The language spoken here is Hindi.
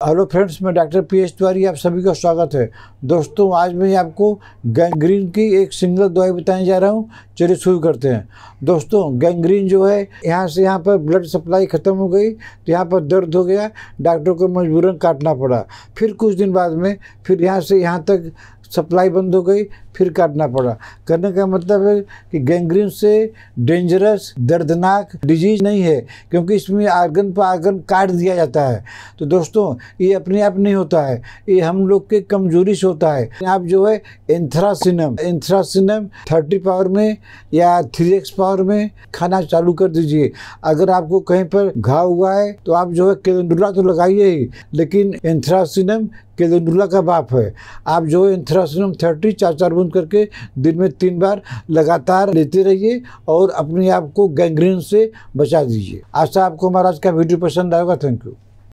हेलो फ्रेंड्स, मैं डॉक्टर पी एच तिवारी, आप सभी का स्वागत है। दोस्तों, आज मैं आपको गैंग्रीन की एक सिंगल दवाई बताने जा रहा हूँ। चलिए शुरू करते हैं। दोस्तों, गैंग्रीन जो है, यहाँ से यहाँ पर ब्लड सप्लाई ख़त्म हो गई तो यहाँ पर दर्द हो गया, डॉक्टर को मजबूरन काटना पड़ा। फिर कुछ दिन बाद में, फिर यहाँ से यहाँ तक सप्लाई बंद हो गई, फिर काटना पड़ा। करने का मतलब है कि गैंग्रीन से डेंजरस, दर्दनाक डिज़ीज़ नहीं है, क्योंकि इसमें आर्गन पर आर्गन काट दिया जाता है। तो दोस्तों ये अपने आप नहीं होता है। ये हम लोग के कमज़ोरी से होता है। आप जो है एंथ्रासिनम एंथ्रासिनम थर्टी पावर में या थ्री एक्स पावर में खाना चालू कर दीजिए। अगर आपको कहीं पर घाव हुआ है तो आप जो है केलेंडुला तो लगाइए ही, लेकिन एंथ्रासिनम केलेंडुला का बाप है। आप जो है एंथ्रासिनम थर्टी चार चार बूंद करके दिन में तीन बार लगातार लेते रहिए और अपने आप को गैंग्रीन से बचा दीजिए। आशा आपको हमारा आज का वीडियो पसंद आएगा थैंक यू।